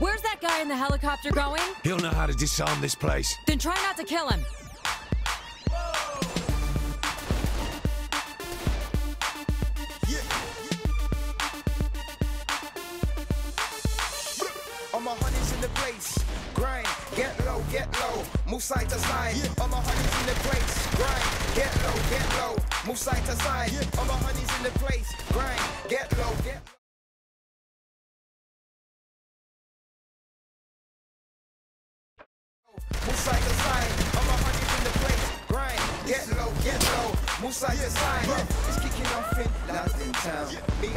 Where's that guy in the helicopter going? He'll know how to disarm this place. Then try not to kill him. All my honeys in the place, grind, get low, get low, move side to side. All my honeys in the place, grind, get low, get low, move side to side. All my honeys in the place, grind, get side to side. It's kicking off in London town. Me